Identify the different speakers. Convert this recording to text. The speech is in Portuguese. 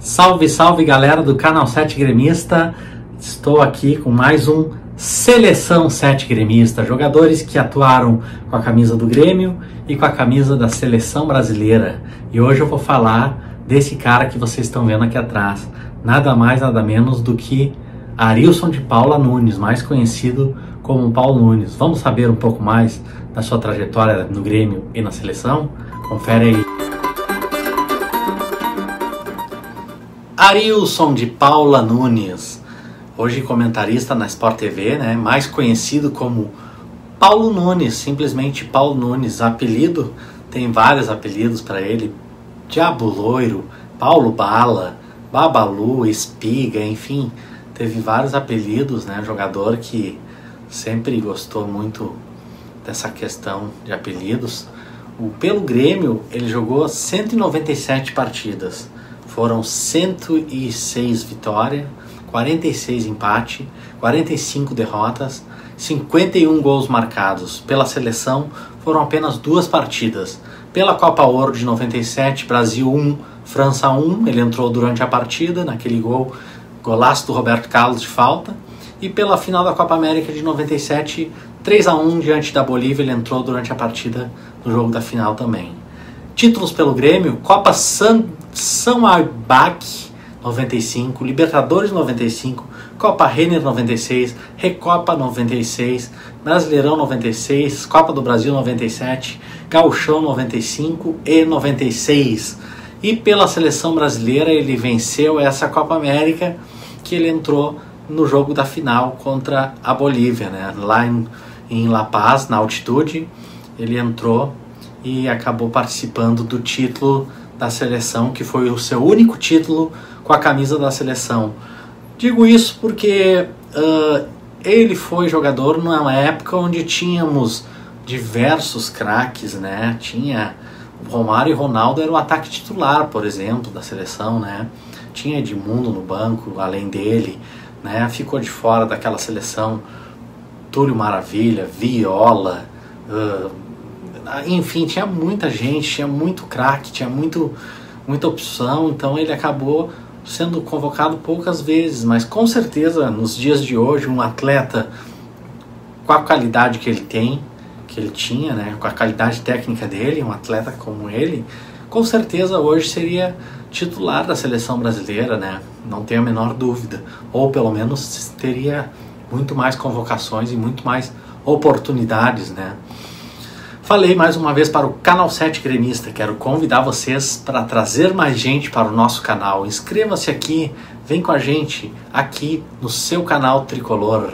Speaker 1: Salve, salve galera do canal 7 Gremista. Estou aqui com mais um Seleção 7 Gremista. Jogadores que atuaram com a camisa do Grêmio e com a camisa da seleção brasileira. E hoje eu vou falar desse cara que vocês estão vendo aqui atrás. Nada mais, nada menos do que Arilson de Paula Nunes, mais conhecido como Paulo Nunes. Vamos saber um pouco mais da sua trajetória no Grêmio e na seleção? Confere aí. Arilson de Paula Nunes, hoje comentarista na Sport TV, né, mais conhecido como Paulo Nunes, simplesmente Paulo Nunes, apelido, tem vários apelidos para ele, Diabo Loiro, Paulo Bala, Babalu, Espiga, enfim, teve vários apelidos, né, jogador que sempre gostou muito dessa questão de apelidos. O, pelo Grêmio, ele jogou 197 partidas, foram 106 vitórias, 46 empate, 45 derrotas, 51 gols marcados. Pela seleção foram apenas duas partidas. Pela Copa Ouro de 97, Brasil 1, França 1, ele entrou durante a partida, naquele gol, golaço do Roberto Carlos de falta. E pela final da Copa América de 97, 3 a 1 diante da Bolívia, ele entrou durante a partida no jogo da final também. Títulos pelo Grêmio, Copa San, São Arbac 95, Libertadores 95, Copa Renner 96, Recopa 96, Brasileirão 96, Copa do Brasil 97, Gauchão 95 e 96. E pela seleção brasileira ele venceu essa Copa América que ele entrou no jogo da final contra a Bolívia, né? lá em, em La Paz, na altitude, ele entrou e acabou participando do título da seleção, que foi o seu único título com a camisa da seleção. Digo isso porque uh, ele foi jogador numa época onde tínhamos diversos craques, né? Tinha Romário e Ronaldo era o ataque titular, por exemplo, da seleção, né? Tinha Edmundo no banco, além dele, né? Ficou de fora daquela seleção Túlio Maravilha, Viola, uh, enfim, tinha muita gente, tinha muito craque, tinha muito, muita opção, então ele acabou sendo convocado poucas vezes, mas com certeza nos dias de hoje um atleta com a qualidade que ele tem, que ele tinha, né, com a qualidade técnica dele, um atleta como ele, com certeza hoje seria titular da seleção brasileira, né? Não tenho a menor dúvida, ou pelo menos teria muito mais convocações e muito mais oportunidades, né? Falei mais uma vez para o Canal 7 Gremista. Quero convidar vocês para trazer mais gente para o nosso canal. Inscreva-se aqui, vem com a gente aqui no seu canal Tricolor.